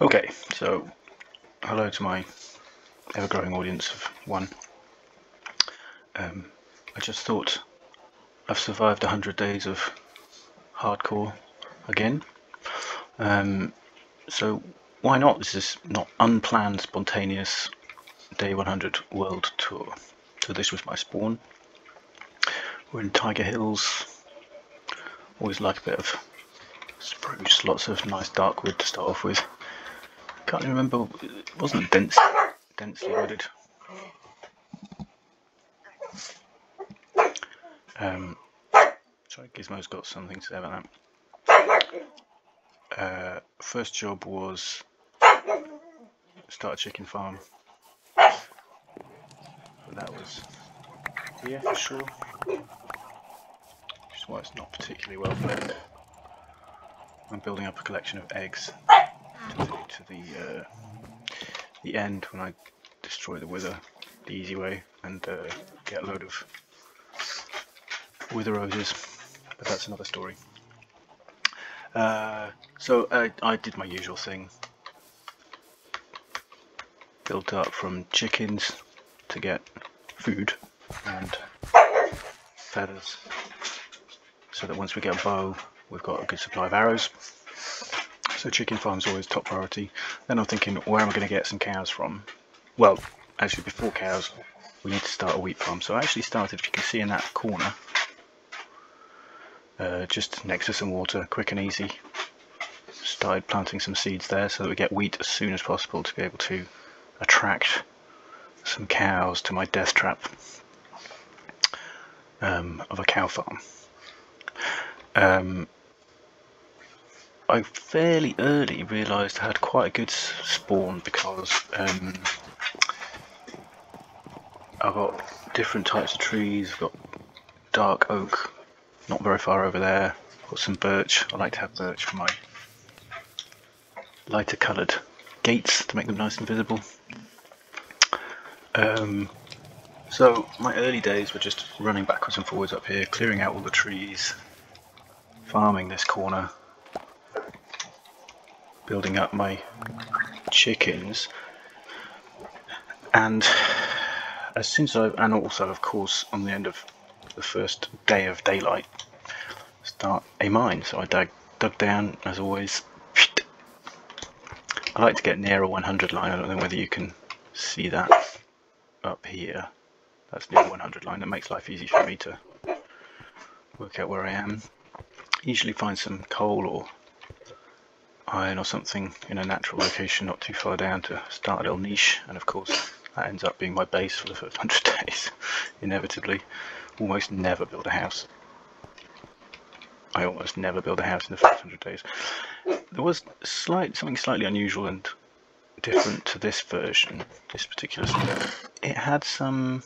Okay, so hello to my ever-growing audience of one. Um, I just thought I've survived 100 days of hardcore again. Um, so why not? This is not unplanned, spontaneous day 100 world tour. So this was my spawn. We're in Taiga Hills. Always like a bit of spruce, lots of nice dark wood to start off with. Can't remember, it wasn't dense, densely wooded. Um, sorry, Gizmo's got something to say about that. Uh, first job was start a chicken farm. that was here for sure. Which is why it's not particularly well fed. I'm building up a collection of eggs to the, uh, the end when I destroy the wither the easy way and uh, get a load of wither roses, but that's another story. Uh, so uh, I did my usual thing. Built up from chickens to get food and feathers so that once we get a bow we've got a good supply of arrows. So chicken farm's always top priority. Then I'm thinking where am I going to get some cows from? Well actually before cows we need to start a wheat farm. So I actually started, if you can see in that corner, uh, just next to some water, quick and easy. Started planting some seeds there so that we get wheat as soon as possible to be able to attract some cows to my death trap um, of a cow farm. Um, I fairly early realised I had quite a good spawn because um, I've got different types of trees. I've got dark oak, not very far over there. I've got some birch. I like to have birch for my lighter coloured gates to make them nice and visible. Um, so my early days were just running backwards and forwards up here, clearing out all the trees, farming this corner, building up my chickens, and as soon as I, and also of course on the end of the first day of daylight, start a mine. So I dug, dug down as always. I like to get near a 100 line. I don't know whether you can see that up here. That's near 100 line. That makes life easy for me to work out where I am. Usually find some coal or iron or something in a natural location not too far down to start a little niche and of course that ends up being my base for the first 100 days, inevitably. Almost never build a house. I almost never build a house in the first 100 days. There was slight, something slightly unusual and different to this version, this particular It had some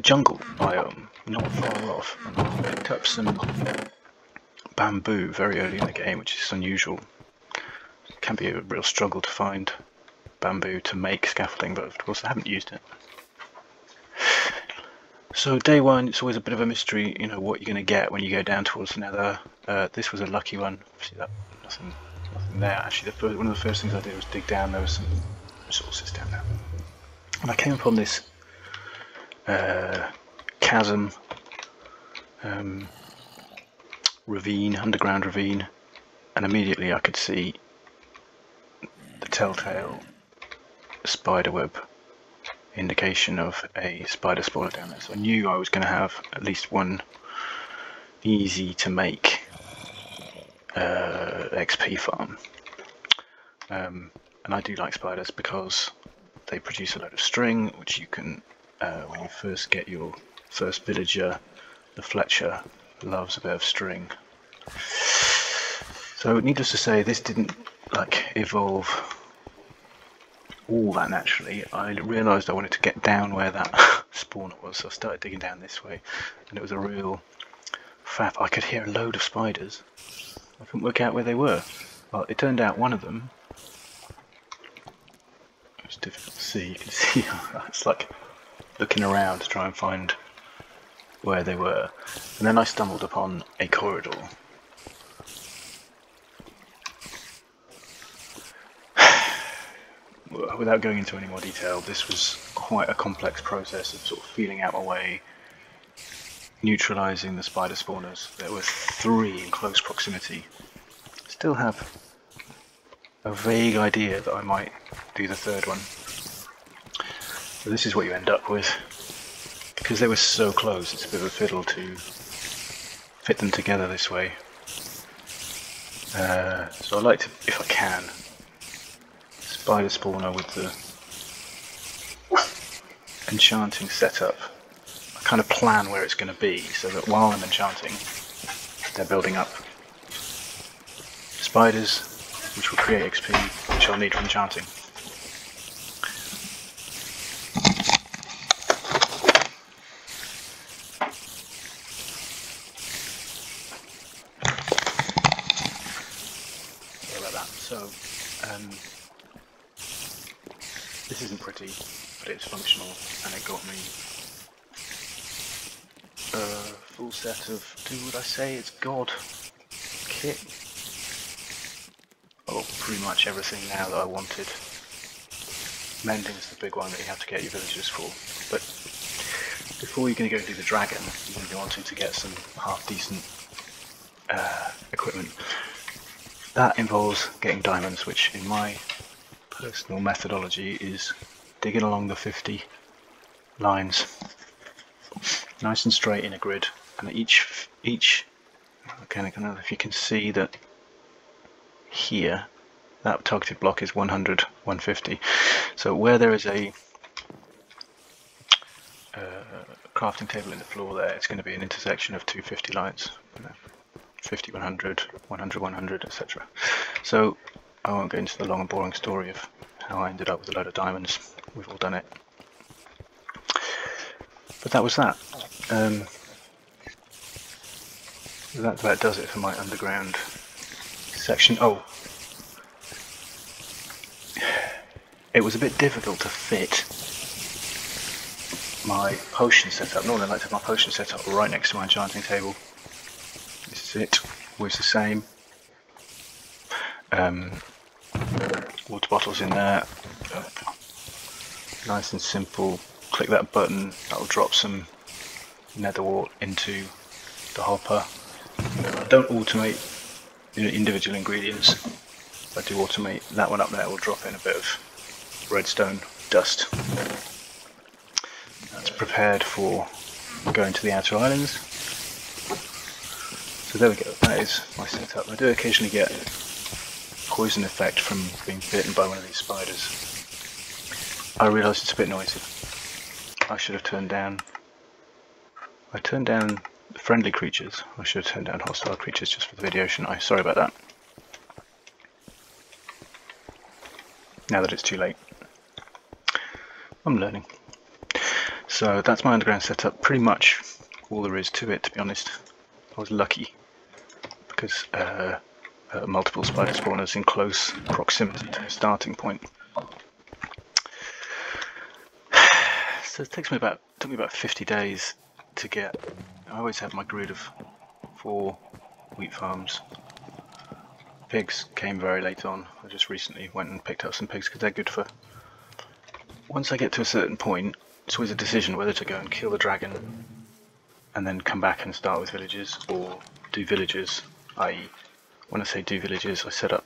jungle biome, not far off. I picked up some bamboo very early in the game, which is unusual It can be a real struggle to find bamboo to make scaffolding, but of course I haven't used it. So day one, it's always a bit of a mystery, you know, what you're going to get when you go down towards the nether. Uh, this was a lucky one. See that? Nothing, nothing there. Actually, the first, one of the first things I did was dig down. There were some resources down there. And I came upon this uh, chasm, um, ravine, underground ravine, and immediately I could see the telltale spiderweb indication of a spider spawner down there. So I knew I was going to have at least one easy to make uh, XP farm. Um, and I do like spiders because they produce a load of string, which you can, uh, when you first get your first villager, the Fletcher loves a bit of string. So needless to say, this didn't like evolve all that naturally, I realised I wanted to get down where that spawner was, so I started digging down this way, and it was a real faff. I could hear a load of spiders. I couldn't work out where they were. Well, it turned out one of them. It's difficult to see. You can see it's like looking around to try and find where they were. And then I stumbled upon a corridor. Without going into any more detail, this was quite a complex process of sort of feeling out my way, neutralizing the spider spawners. There were three in close proximity. Still have a vague idea that I might do the third one. So this is what you end up with. Because they were so close, it's a bit of a fiddle to fit them together this way. Uh, so I like to, if I can, spider spawner with the enchanting setup. I kind of plan where it's going to be so that while I'm enchanting, they're building up spiders, which will create XP, which I'll need for enchanting. So, um, this isn't pretty, but it's functional, and it got me a full set of, do what I say, it's God kit. Oh, pretty much everything now that I wanted. Mending's the big one that you have to get your villagers for, but before you're going to go do the dragon, you're going to be wanting to get some half decent uh, equipment. That involves getting diamonds, which in my personal methodology is digging along the 50 lines, nice and straight in a grid, and each each okay, I don't know if you can see that here that targeted block is 100 150 so where there is a uh, crafting table in the floor there it's going to be an intersection of 250 lines 50, 100, 100, 100, etc. So I won't go into the long and boring story of how I ended up with a load of diamonds. We've all done it. But that was that. Um, that about does it for my underground section. Oh, it was a bit difficult to fit my potion setup. Normally I like to have my potion set up right next to my enchanting table it was the same. Um, water bottles in there. Nice and simple. Click that button, that'll drop some nether wart into the hopper. I don't automate individual ingredients. I do automate that one up there, will drop in a bit of redstone dust. That's prepared for going to the outer islands. There we go, that is my setup. I do occasionally get poison effect from being bitten by one of these spiders. I realise it's a bit noisy. I should have turned down... I turned down friendly creatures. I should have turned down hostile creatures just for the video, shouldn't I? Sorry about that. Now that it's too late. I'm learning. So that's my underground setup. Pretty much all there is to it, to be honest. I was lucky because uh, uh, multiple spider spawners in close proximity to the starting point. So it takes me about took me about 50 days to get. I always have my grid of four wheat farms. Pigs came very late on. I just recently went and picked up some pigs because they're good for. Once I get to a certain point, it's always a decision whether to go and kill the dragon and then come back and start with villages or do villages I, when I say do villages, I set up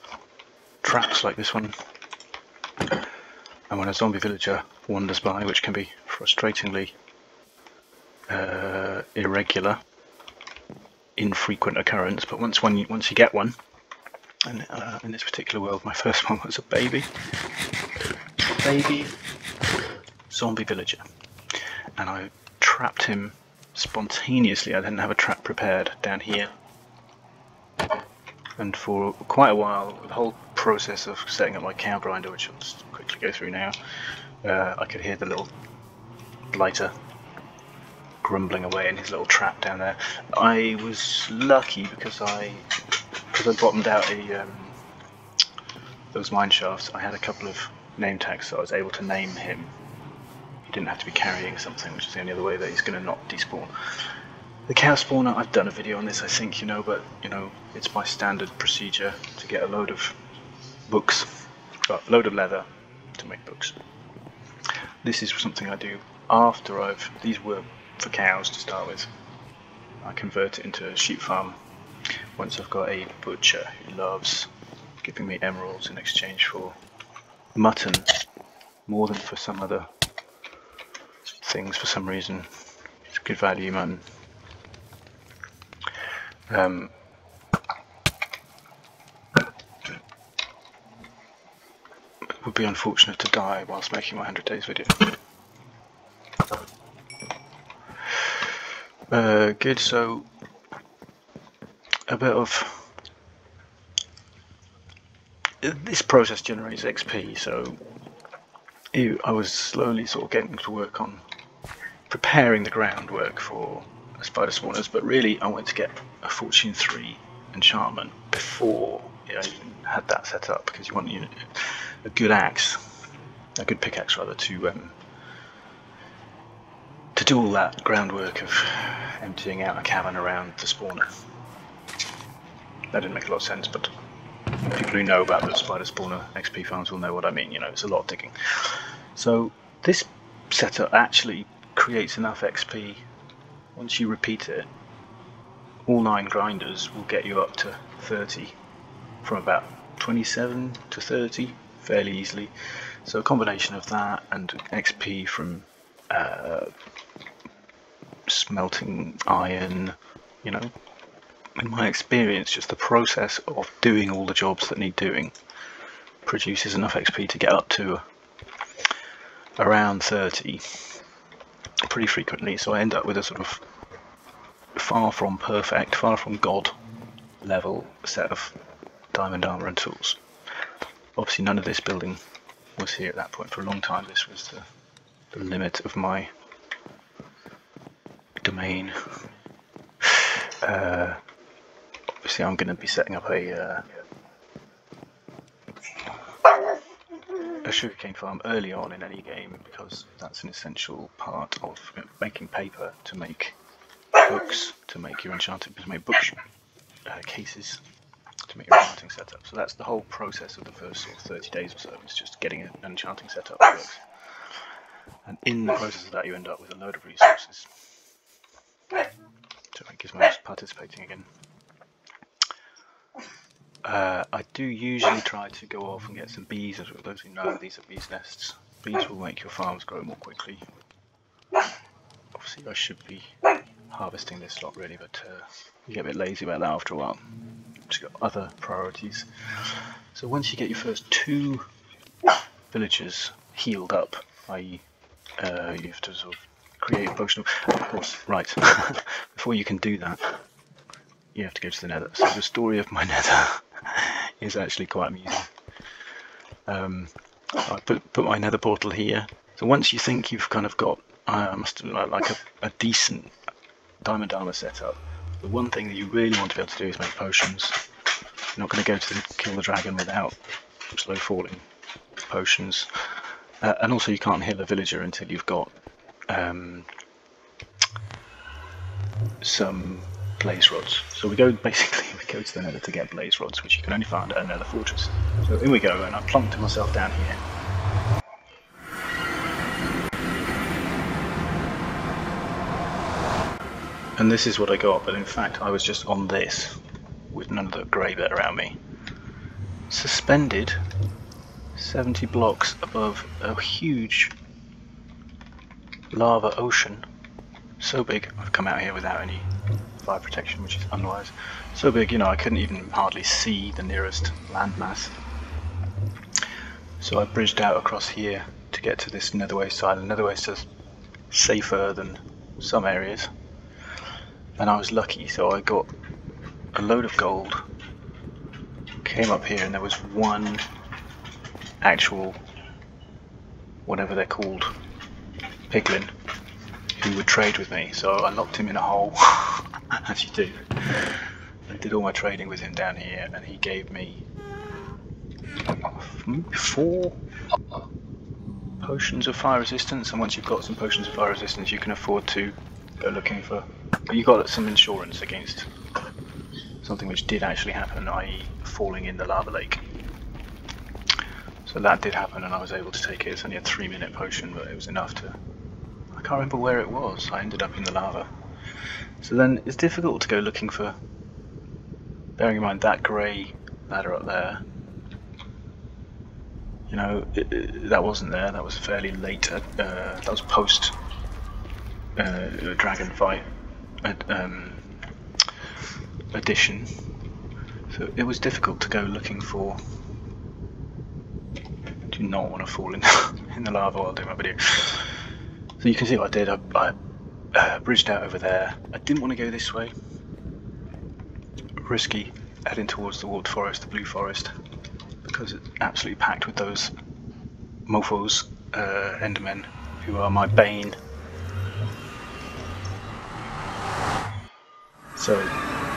traps like this one. And when a zombie villager wanders by, which can be frustratingly uh, irregular, infrequent occurrence, but once one once you get one, and uh, in this particular world, my first one was a baby, baby zombie villager, and I trapped him spontaneously. I didn't have a trap prepared down here and for quite a while, the whole process of setting up my cow grinder, which I'll just quickly go through now, uh, I could hear the little blighter grumbling away in his little trap down there. I was lucky because I because I bottomed out a um, those mine shafts. I had a couple of name tags, so I was able to name him. He didn't have to be carrying something, which is the only other way that he's going to not despawn. The cow spawner, I've done a video on this, I think, you know, but, you know, it's my standard procedure to get a load of books, a load of leather to make books. This is something I do after I've, these were for cows to start with. I convert it into a sheep farm once I've got a butcher who loves giving me emeralds in exchange for mutton more than for some other things for some reason. It's good value mutton. Um, it would be unfortunate to die whilst making my 100 days video. Uh, good, so a bit of this process generates XP, so I was slowly sort of getting to work on preparing the groundwork for spider spawners, but really I wanted to get a Fortune 3 enchantment before I even had that set up because you want you know, a good axe, a good pickaxe rather, to um, to do all that groundwork of emptying out a cavern around the spawner. That didn't make a lot of sense, but people who know about the spider spawner XP farms will know what I mean. You know, it's a lot of digging. So this setup actually creates enough XP once you repeat it, all nine grinders will get you up to 30 from about 27 to 30 fairly easily. So a combination of that and XP from uh, smelting iron, you know, in my experience, just the process of doing all the jobs that need doing produces enough XP to get up to around 30 pretty frequently, so I end up with a sort of far from perfect, far from God level set of diamond armor and tools. Obviously none of this building was here at that point. For a long time this was the, the limit of my domain. Uh, obviously I'm going to be setting up a uh, a sugarcane farm early on in any game because that's an essential part of making paper to make books to make your enchanting to make book uh, cases to make your enchanting setup. So that's the whole process of the first sort of 30 days or so. It's just getting an enchanting setup that works. And in the process of that, you end up with a load of resources. So I guess I'm participating again. Uh, I do usually try to go off and get some bees. As those who know, these are bees' nests. Bees will make your farms grow more quickly. Obviously, I should be harvesting this lot really, but uh, you get a bit lazy about that after a while. You've got other priorities. So once you get your first two villagers healed up, i.e. Uh, you have to sort of create a potion of, of course, right, before you can do that, you have to go to the nether. So the story of my nether is actually quite amusing. Um, I put, put my nether portal here. So once you think you've kind of got, I must like a, a decent diamond armor setup, the one thing that you really want to be able to do is make potions. You're not going to go to the, kill the dragon without slow falling potions. Uh, and also you can't heal a villager until you've got um, some blaze rods. So we go basically go to the nether to get blaze rods, which you can only find at a nether fortress. So in we go, and I plunked myself down here. And this is what I got, but in fact I was just on this with none of the grey bit around me. Suspended 70 blocks above a huge lava ocean. So big, I've come out here without any fire protection, which is unwise. So big, you know, I couldn't even hardly see the nearest landmass. So I bridged out across here to get to this Netherwaste island. Netherwaste is safer than some areas. And I was lucky, so I got a load of gold. Came up here and there was one actual, whatever they're called, piglin, who would trade with me. So I locked him in a hole. as you do. I did all my trading with him down here, and he gave me four potions of fire resistance. And once you've got some potions of fire resistance, you can afford to go looking for. You got some insurance against something which did actually happen, i.e., falling in the lava lake. So that did happen, and I was able to take it. It's only a three-minute potion, but it was enough to. I can't remember where it was. I ended up in the lava. So then it's difficult to go looking for. Bearing in mind that grey ladder up there. You know, it, it, that wasn't there. That was fairly late. uh, that was post uh, dragon fight um, addition. So it was difficult to go looking for. Do not want to fall in in the lava while doing my video. So you can see what I did. I, I uh, bridged out over there. I didn't want to go this way. Risky heading towards the warped forest, the blue forest, because it's absolutely packed with those mofos, uh, endermen, who are my bane So,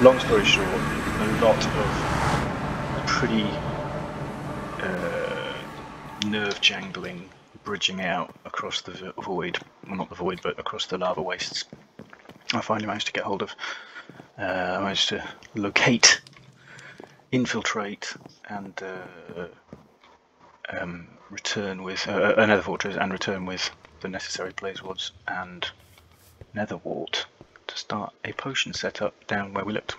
long story short, a lot of pretty uh, nerve jangling bridging out across the void, well not the void, but across the lava wastes. I finally managed to get hold of, uh, I managed to locate, infiltrate, and uh, um, return with uh, a nether fortress and return with the necessary blaze rods and nether wart to start a potion setup down where we looked.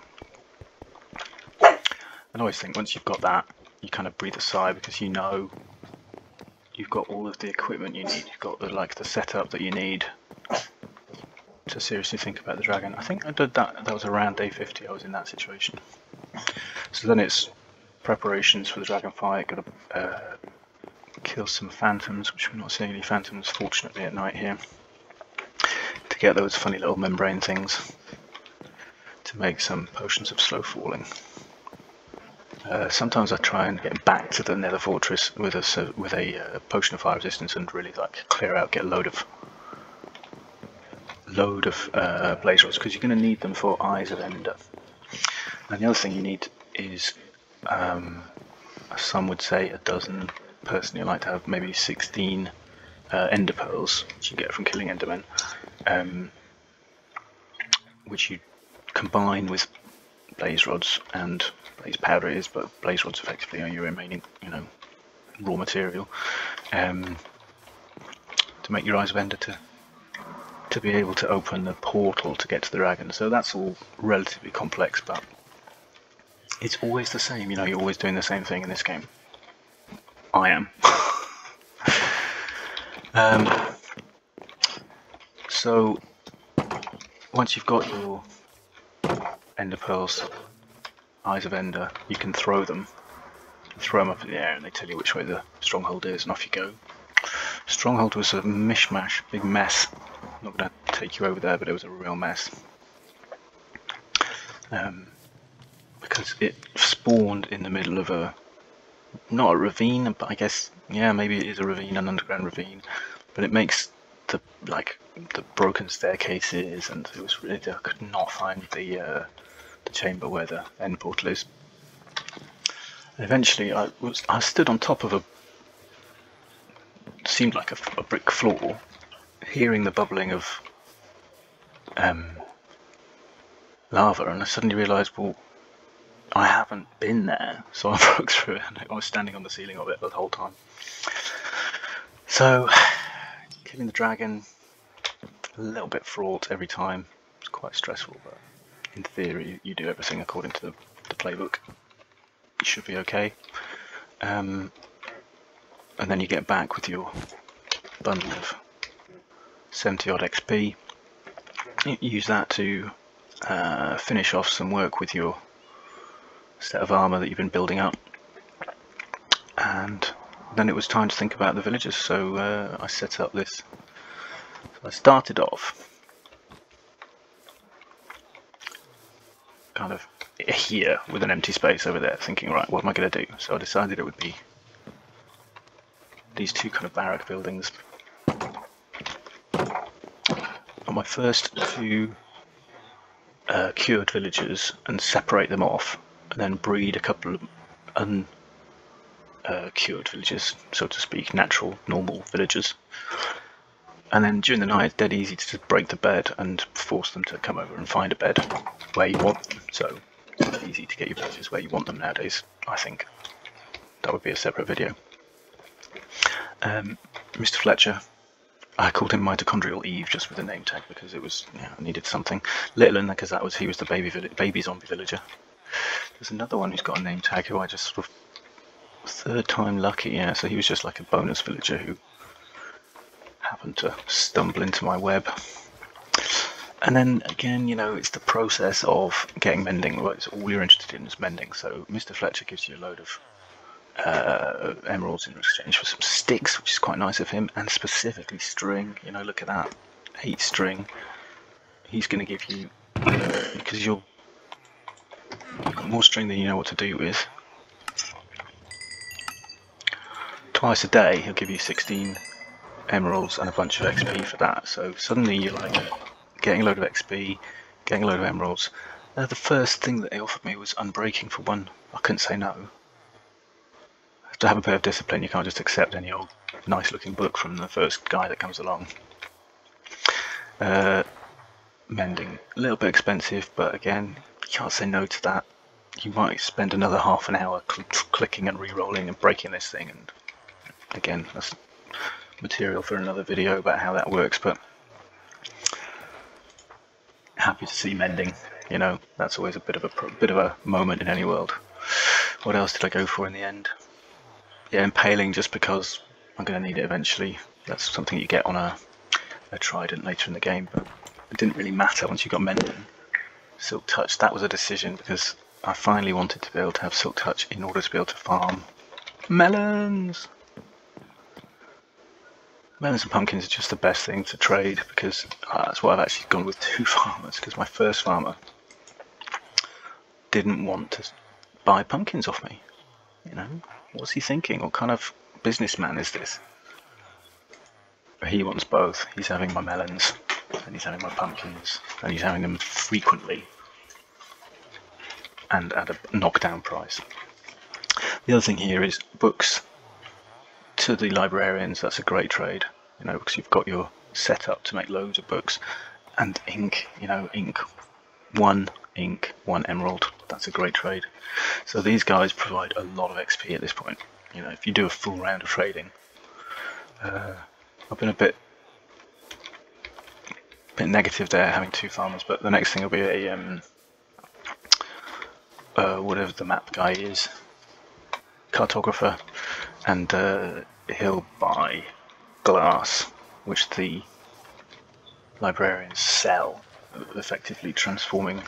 I always think once you've got that, you kind of breathe a sigh because you know you've got all of the equipment you need. You've got the like the setup that you need to seriously think about the dragon. I think I did that. That was around day 50. I was in that situation. So then it's preparations for the dragon fight. Got to uh, kill some phantoms, which we're not seeing any phantoms fortunately at night here to get those funny little membrane things to make some potions of slow falling. Uh, sometimes I try and get back to the Nether Fortress with a with a uh, potion of fire resistance and really like clear out, get a load of load of uh, blaze rods because you're going to need them for Eyes of Ender. And the other thing you need is, um, some would say, a dozen. Personally, I like to have maybe 16 uh, Ender pearls, which you get from killing Endermen um, which you combine with blaze rods and blaze powder is, but blaze rods effectively are your remaining, you know, raw material um, to make your eyes of ender to to be able to open the portal to get to the dragon. So that's all relatively complex, but it's always the same. You know, you're always doing the same thing in this game. I am. um, so once you've got your ender pearls, eyes of ender, you can throw them. Throw them up in the air and they tell you which way the stronghold is and off you go. Stronghold was a mishmash, big mess. I'm not going to take you over there, but it was a real mess. Um, because it spawned in the middle of a, not a ravine, but I guess, yeah, maybe it is a ravine, an underground ravine, but it makes the, like, the broken staircases, and it was really I could not find the uh, the chamber where the end portal is. And eventually, I was I stood on top of a seemed like a, a brick floor, hearing the bubbling of um, lava, and I suddenly realised, well, I haven't been there, so I broke through and I was standing on the ceiling of it the whole time. So, killing the dragon, a little bit fraught every time. It's quite stressful, but in theory, you do everything according to the, the playbook. You should be okay. Um, and then you get back with your bundle of 70 odd XP. Use that to uh, finish off some work with your set of armor that you've been building up. And then it was time to think about the villagers, so uh, I set up this so I started off kind of here with an empty space over there, thinking, right, what am I going to do? So I decided it would be these two kind of barrack buildings. On my first two uh, cured villagers and separate them off, and then breed a couple of uncured uh, villagers, so to speak, natural, normal villagers and then during the night it's dead easy to just break the bed and force them to come over and find a bed where you want them. So it's easy to get your purchases where you want them nowadays, I think. That would be a separate video. Um, Mr. Fletcher, I called him Mitochondrial Eve just with a name tag because it was yeah, I needed something. Little because that was he was the baby baby zombie villager. There's another one who's got a name tag who I just sort of third time lucky, yeah. So he was just like a bonus villager who happened to stumble into my web. And then again, you know, it's the process of getting mending. It's all you're interested in is mending. So Mr. Fletcher gives you a load of uh, emeralds in exchange for some sticks, which is quite nice of him, and specifically string. You know, look at that, eight string. He's going to give you because you're you've got more string than you know what to do with. Twice a day, he'll give you 16 emeralds and a bunch of XP for that. So suddenly you're like getting a load of XP, getting a load of emeralds. Uh, the first thing that they offered me was unbreaking for one. I couldn't say no. To have a bit of discipline, you can't just accept any old nice looking book from the first guy that comes along. Uh, mending, a little bit expensive, but again, you can't say no to that. You might spend another half an hour cl clicking and re-rolling and breaking this thing, and again, that's material for another video about how that works, but happy to see mending. You know, that's always a bit of a bit of a moment in any world. What else did I go for in the end? Yeah, impaling just because I'm going to need it eventually. That's something you get on a, a trident later in the game, but it didn't really matter once you got mending. Silk touch, that was a decision because I finally wanted to be able to have silk touch in order to be able to farm melons. Melons and pumpkins are just the best thing to trade because uh, that's why I've actually gone with two farmers because my first farmer didn't want to buy pumpkins off me. You know, what's he thinking? What kind of businessman is this? He wants both. He's having my melons and he's having my pumpkins and he's having them frequently and at a knockdown price. The other thing here is books to the librarians, that's a great trade, you know, because you've got your setup to make loads of books. And ink, you know, ink, one ink, one emerald, that's a great trade. So these guys provide a lot of XP at this point. You know, if you do a full round of trading, uh, I've been a bit bit negative there having two farmers, but the next thing will be a um, uh, whatever the map guy is, cartographer, and uh, he'll buy glass, which the librarians sell, effectively transforming,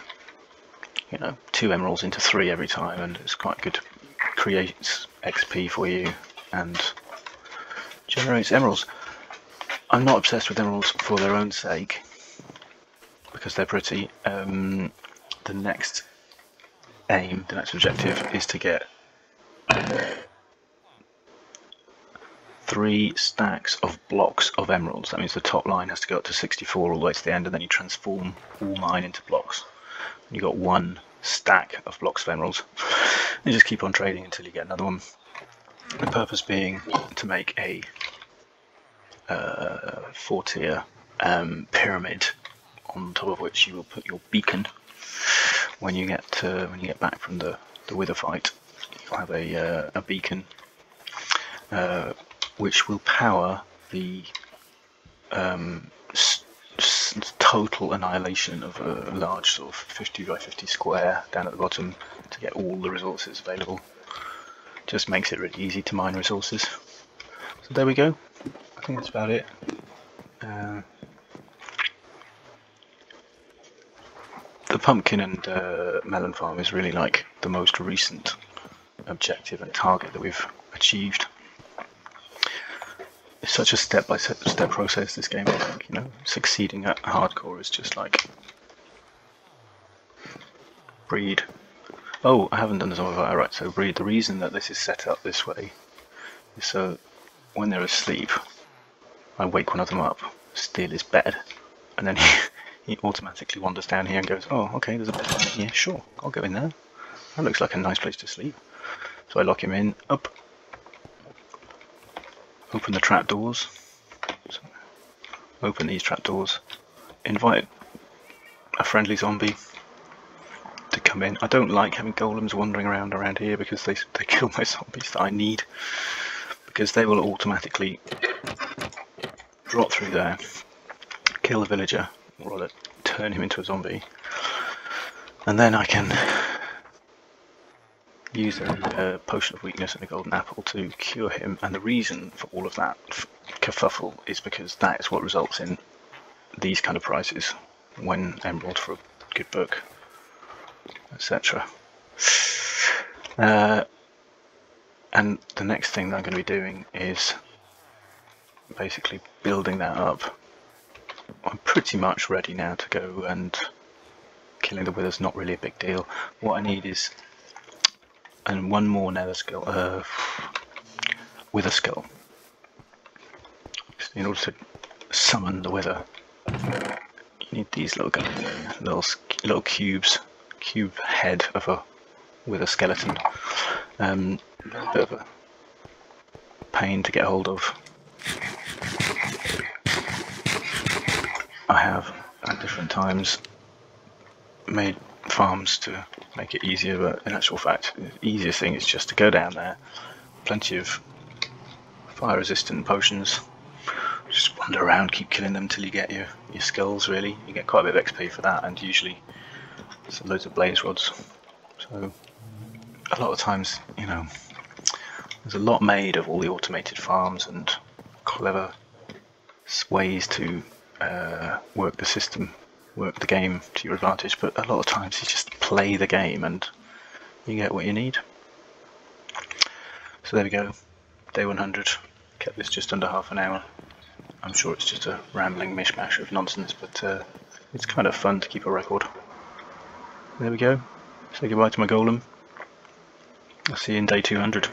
you know, two emeralds into three every time, and it's quite good. Creates XP for you and generates emeralds. I'm not obsessed with emeralds for their own sake because they're pretty. Um, the next aim, the next objective, is to get three stacks of blocks of emeralds. That means the top line has to go up to 64 all the way to the end, and then you transform all mine into blocks. And you got one stack of blocks of emeralds. You just keep on trading until you get another one. The purpose being to make a uh, four-tier um, pyramid on top of which you will put your beacon when you get to, when you get back from the the wither fight. You'll have a uh, a beacon uh, which will power the um, total annihilation of a large sort of 50 by 50 square down at the bottom to get all the resources available. Just makes it really easy to mine resources. So there we go. I think that's about it. Uh, the pumpkin and uh, melon farm is really like the most recent objective and target that we've achieved it's such a step by step process. This game, I think, you know, succeeding at hardcore is just like breed. Oh, I haven't done this all right. Right so breed. The reason that this is set up this way is so when they're asleep, I wake one of them up, steal his bed, and then he, he automatically wanders down here and goes, "Oh, okay, there's a bed here. Sure, I'll go in there. That looks like a nice place to sleep." So I lock him in, up, open the trapdoors. So open these trapdoors, invite a friendly zombie to come in. I don't like having golems wandering around around here because they, they kill my zombies that I need because they will automatically drop through there, kill the villager, or turn him into a zombie, and then I can use a, potion of weakness and a golden apple to cure him. And the reason for all of that kerfuffle is because that is what results in these kind of prizes when emerald for a good book, etc. Uh, and the next thing that I'm going to be doing is basically building that up. I'm pretty much ready now to go and killing the wither's not really a big deal. What I need is and one more nether skull, uh, wither skull. In order to summon the wither, you need these little guys, little little cubes, cube head of a wither skeleton. Um, bit of a pain to get hold of. I have at different times made farms to make it easier, but in actual fact, the easiest thing is just to go down there, plenty of fire resistant potions, just wander around, keep killing them till you get your, your skulls really. You get quite a bit of XP for that, and usually loads of blaze rods. So a lot of times, you know, there's a lot made of all the automated farms and clever ways to uh, work the system work the game to your advantage, but a lot of times you just play the game and you get what you need. So there we go, day 100, kept this just under half an hour. I'm sure it's just a rambling mishmash of nonsense, but uh, it's kind of fun to keep a record. There we go, say goodbye to my golem. I'll see you in day 200.